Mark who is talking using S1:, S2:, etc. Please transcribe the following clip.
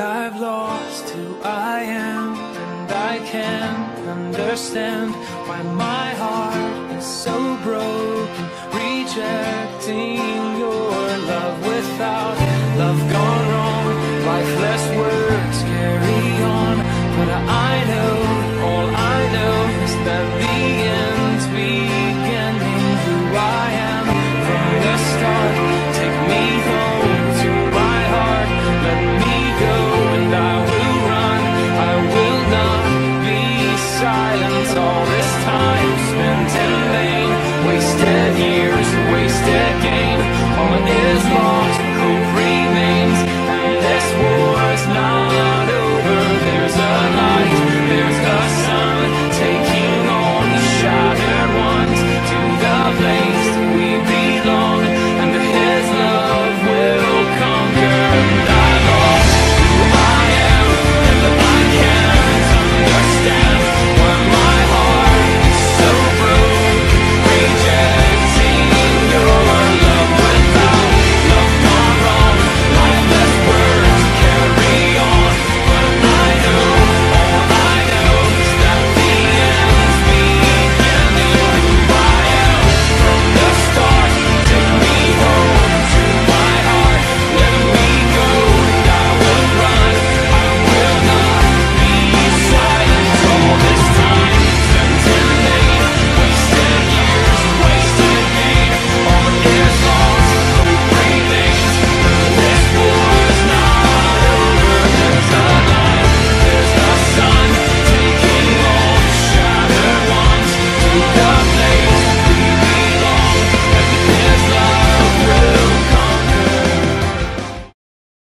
S1: I've lost who I am, and I can't understand why my heart